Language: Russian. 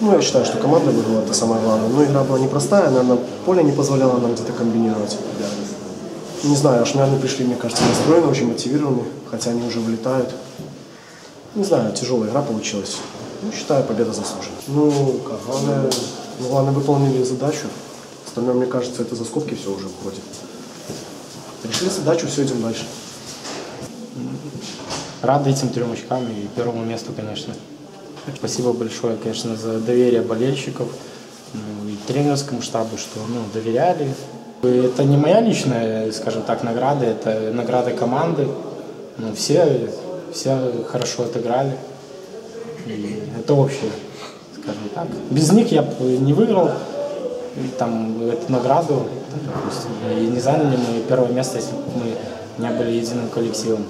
Ну, я считаю, что команда выиграла, это самое главное. Но игра была непростая, наверное, поле не позволяло нам где-то комбинировать. Не знаю, ашмяне пришли, мне кажется, настроены, очень мотивированы, хотя они уже вылетают. Не знаю, тяжелая игра получилась. Ну, считаю, победа заслужена. Ну, как, главное, ну, главное, выполнили задачу. Остальное, мне кажется, это за скобки все уже уходит. Решили задачу, все, идем дальше. Рад этим трем очкам и первому месту, конечно. Спасибо большое, конечно, за доверие болельщиков ну, и тренерскому штабу, что ну, доверяли. Это не моя личная, скажем так, награда, это награда команды. Ну, все, все хорошо отыграли. И это общее, скажем так. Без них я бы не выиграл там, эту награду. допустим, И не заняли мы первое место, если бы мы не были единым коллективом.